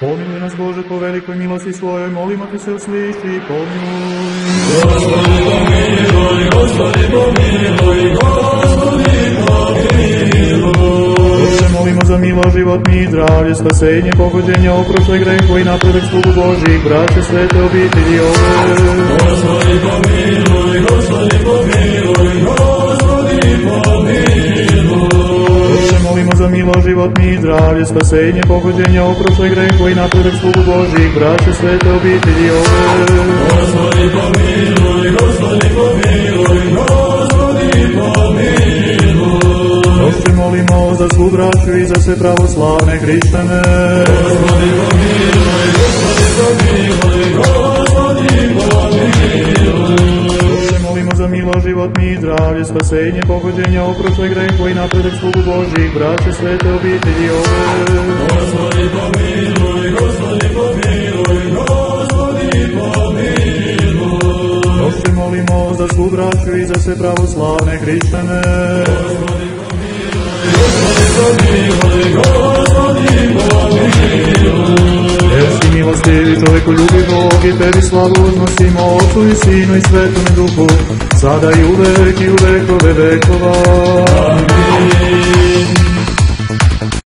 Pomiluj nas Bože po velikoj milosti svojoj, molimo te se usliši, pomiluj. Gospodi pomiluj, Gospodi pomiluj, Gospodi pomiluj. Bože, molimo za milo, životni i zdravlje, spasenje, pogođenje, oprošle grehu i napredak slugu Božih, braće, svete obitelji ove. Molimo za milo, životni i zdravlje, spasenje, pogođenje, oprošle grehu i napredak slugu Božih, braće, svete obitelji ove. Gospodi pomiluj, Gospodi pomiluj, Gospodi pomiluj. Bože, molimo za svu braću i za sve pravoslavne hrišćane. Gospodi pomiluj, milo, životni i zdravlje, spasenje, pogođenje, oprošle grehu i napredak slugu Božih, braće, svete obitelji ove. Gospodi pomiluj, Gospodi pomiluj, Gospodi pomiluj. Bože, molimo za svu braću i za sve pravoslavne hrišćane. Gospodi pomiluj, Gospodi milostivi čoveku ljubi Bog i tebi slavu uznosimo Otcu i Sinu i Svetome Duhu, sada i uvek i u vekove vekova. Amin.